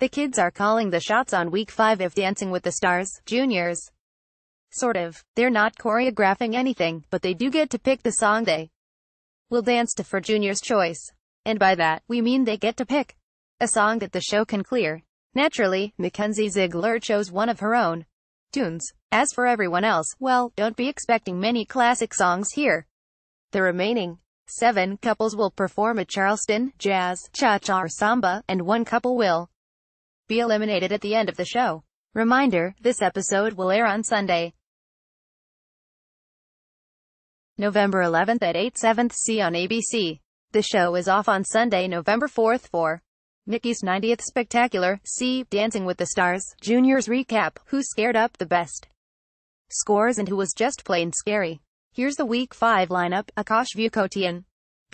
The kids are calling the shots on week 5 of Dancing with the Stars, juniors. Sort of. They're not choreographing anything, but they do get to pick the song they will dance to for juniors' choice. And by that, we mean they get to pick a song that the show can clear. Naturally, Mackenzie Ziegler chose one of her own tunes. As for everyone else, well, don't be expecting many classic songs here. The remaining seven couples will perform a Charleston, jazz, cha-cha or samba, and one couple will be eliminated at the end of the show. Reminder, this episode will air on Sunday, November 11th at 8 7th C on ABC. The show is off on Sunday, November 4th for Mickey's 90th Spectacular, see Dancing with the Stars, Juniors recap, who scared up the best scores and who was just plain scary. Here's the Week 5 lineup, Akash Vukoti and.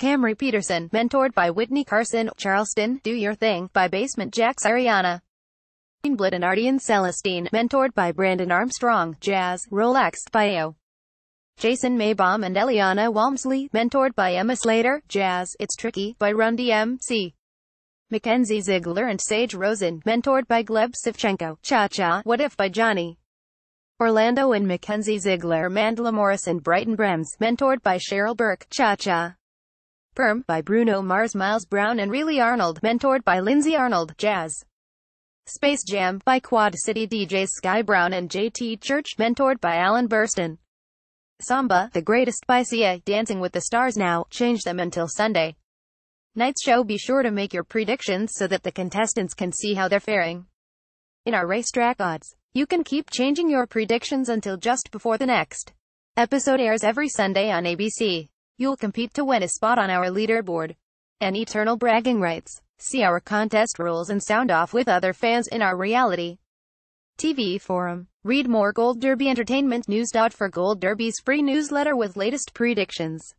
Kamri Peterson, mentored by Witney Carson, Charleston, Do Your Thing, by Basement Jaxx Ariana. Greenblatt and Artyon Celestine, mentored by Brandon Armstrong, Jazz, Rolex, by AO. Jason Maybaum and Elliana Walmsley, mentored by Emma Slater, Jazz, It's Tricky, by Run DMC. Mackenzie Ziegler and Sage Rosen, mentored by Gleb Savchenko, Cha Cha, What If by Johnny. Orlando and Mackenzie Ziegler, Mandla Morris and Brightyn Brems, mentored by Cheryl Burke, Cha Cha. Perm, by Bruno Mars Miles Brown and Rylee Arnold, mentored by Lindsay Arnold, Jazz. Space Jam, by Quad City DJs Sky Brown and JT Church, mentored by Alan Bersten. Samba, The Greatest by Sia, Dancing with the Stars now, change them until Sunday. Night's show be sure to make your predictions so that the contestants can see how they're faring. In our racetrack odds, you can keep changing your predictions until just before the next episode airs every Sunday on ABC. You'll compete to win a spot on our leaderboard and eternal bragging rights. See our contest rules and sound off with other fans in our reality TV forum. Read more Gold Derby Entertainment news. For Gold Derby's free newsletter with latest predictions.